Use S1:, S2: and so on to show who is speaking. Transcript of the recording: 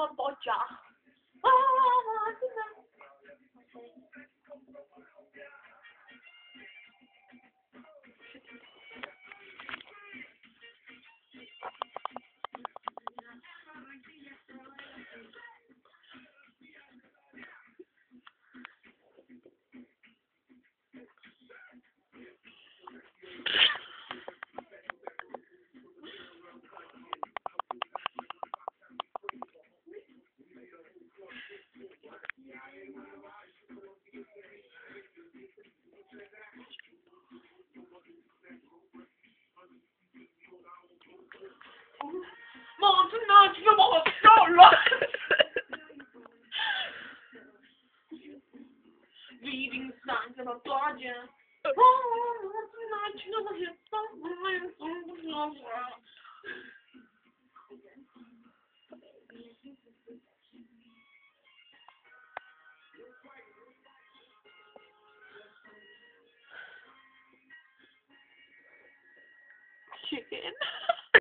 S1: on Bodger. Reading signs of a song. Chicken.